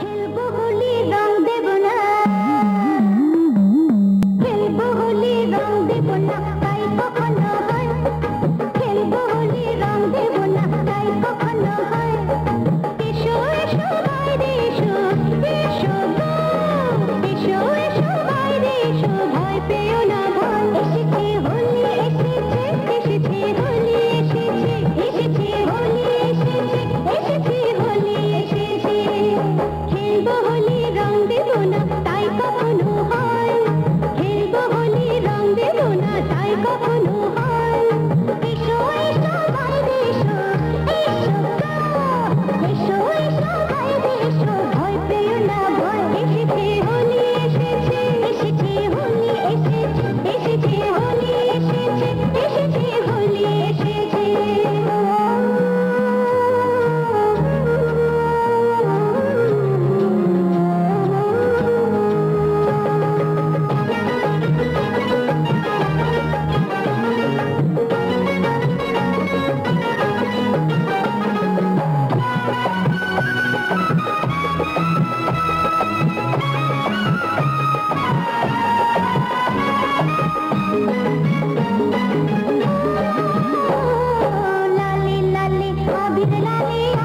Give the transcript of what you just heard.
hilbo Birla ले